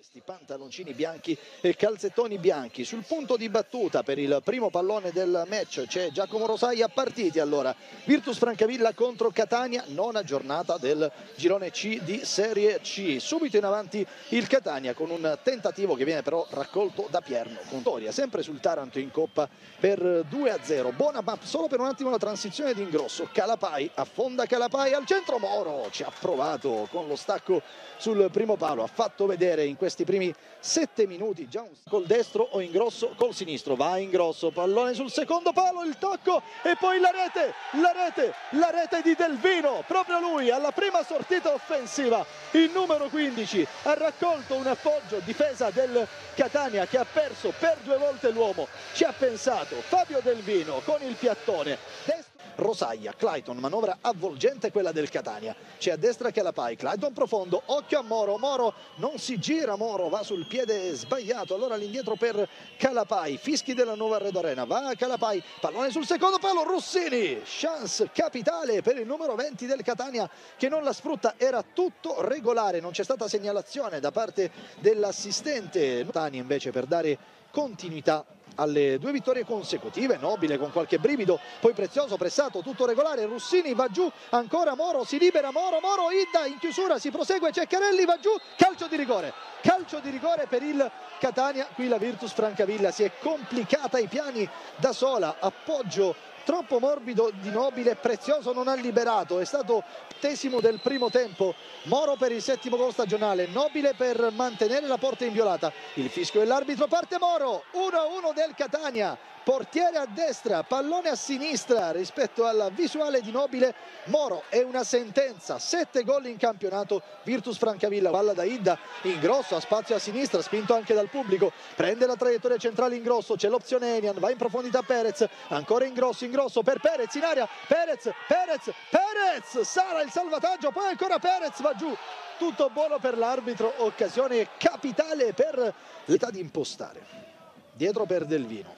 Questi pantaloncini bianchi e calzettoni bianchi. Sul punto di battuta per il primo pallone del match c'è Giacomo Rosai a partiti allora. Virtus Francavilla contro Catania nona giornata del girone C di Serie C. Subito in avanti il Catania con un tentativo che viene però raccolto da Pierno Contoria sempre sul Taranto in coppa per 2 a 0 buona ma solo per un attimo la transizione di ingrosso. Calapai affonda Calapai al centro Moro ci ha provato con lo stacco sul primo palo ha fatto vedere in questo questi primi sette minuti già un... col destro o in grosso col sinistro va in grosso pallone sul secondo palo il tocco e poi la rete la rete la rete di Delvino proprio lui alla prima sortita offensiva. Il numero 15 ha raccolto un appoggio difesa del Catania che ha perso per due volte l'uomo. Ci ha pensato Fabio Delvino con il piattone. Destro Rosaia, Clayton, manovra avvolgente quella del Catania, c'è a destra Calapai, Clayton profondo, occhio a Moro, Moro non si gira, Moro va sul piede sbagliato, allora all'indietro per Calapai, fischi della nuova Red Arena, va Calapai, pallone sul secondo palo, Rossini, chance capitale per il numero 20 del Catania che non la sfrutta, era tutto regolare, non c'è stata segnalazione da parte dell'assistente, Tani invece per dare continuità alle due vittorie consecutive, nobile con qualche brivido, poi prezioso, pressato, tutto regolare, Russini va giù, ancora Moro, si libera Moro, Moro, Idda in chiusura, si prosegue, Ceccarelli va giù, calcio di rigore, calcio di rigore per il Catania, qui la Virtus Francavilla si è complicata i piani da sola, appoggio troppo morbido di Nobile, prezioso non ha liberato, è stato tesimo del primo tempo, Moro per il settimo gol stagionale, Nobile per mantenere la porta inviolata, il fischio dell'arbitro parte Moro, 1-1 del Catania, portiere a destra, pallone a sinistra rispetto alla visuale di Nobile, Moro è una sentenza, 7 gol in campionato, Virtus Francavilla, palla da Idda, in grosso, a spazio a sinistra, spinto anche dal pubblico, prende la traiettoria centrale in grosso, c'è l'opzione Enian, va in profondità Perez, ancora in grosso, in grosso per Perez in aria, Perez, Perez, Perez, Sara il salvataggio, poi ancora Perez va giù, tutto buono per l'arbitro, occasione capitale per l'età di impostare. Dietro per Delvino,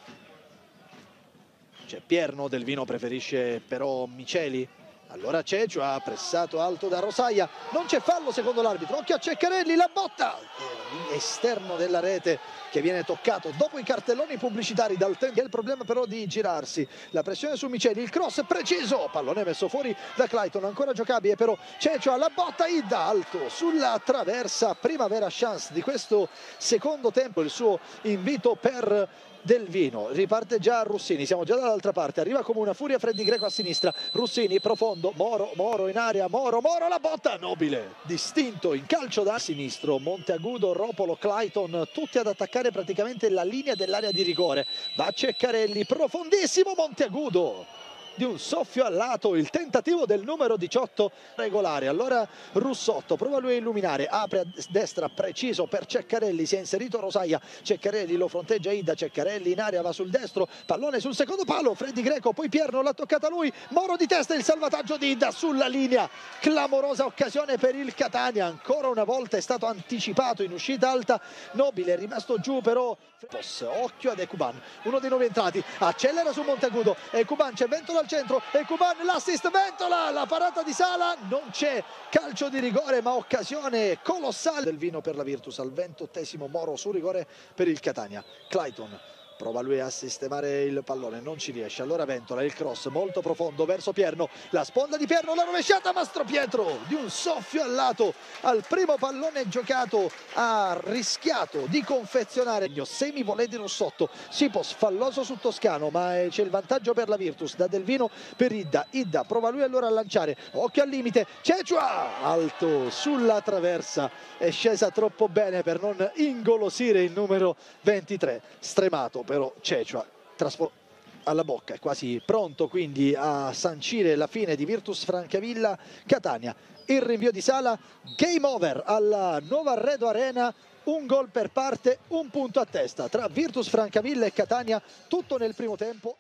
c'è Pierno, Del Vino preferisce però Miceli. Allora Cecio ha pressato alto da Rosaia, non c'è fallo secondo l'arbitro, occhio a Ceccarelli, la botta! Esterno della rete che viene toccato dopo i cartelloni pubblicitari dal tempo. È il problema però di girarsi, la pressione su Miceli, il cross preciso, pallone messo fuori da Clayton, ancora giocabile però Cecio alla botta, Ida alto sulla traversa, primavera chance di questo secondo tempo, il suo invito per del Vino, riparte già Russini, siamo già dall'altra parte, arriva come una furia Freddy Greco a sinistra, Russini profondo, Moro, Moro in area, Moro, Moro la botta, nobile, distinto in calcio da sinistro, Monteagudo, Ropolo, Clayton, tutti ad attaccare praticamente la linea dell'area di rigore, va Ceccarelli, profondissimo Monteagudo, di un soffio al lato il tentativo del numero 18 regolare. Allora Russotto prova lui a illuminare apre a destra preciso per Ceccarelli si è inserito Rosaia Ceccarelli lo fronteggia Ida Ceccarelli in area va sul destro pallone sul secondo palo Freddy Greco poi Pierno l'ha toccata lui Moro di testa il salvataggio di Ida sulla linea clamorosa occasione per il Catania ancora una volta è stato anticipato in uscita alta Nobile è rimasto giù però occhio ad Ecuban uno dei nuovi entrati accelera su Monteagudo Ecuban c'è Ventola al centro e Cuban l'assist Ventola la parata di Sala non c'è calcio di rigore ma occasione colossale. Del vino per la Virtus al ventottesimo Moro su rigore per il Catania. Clayton prova lui a sistemare il pallone non ci riesce. Allora Ventola il cross molto profondo verso Pierno. La sponda di Pierno la rovesciata Mastro Pietro di un soffio al lato al primo pallone giocato ha rischiato di confezionare semi voledi Rossotto. Sipos falloso su Toscano ma eh, c'è il vantaggio per la Virtus. Da Delvino per Idda. Idda prova lui allora a lanciare. Occhio al limite. Cecua alto sulla traversa. È scesa troppo bene per non ingolosire il numero 23 stremato però Cecua alla bocca è quasi pronto quindi a sancire la fine di Virtus Francavilla. Catania il rinvio di Sala game over alla nuova Redo Arena un gol per parte un punto a testa tra Virtus Francavilla e Catania tutto nel primo tempo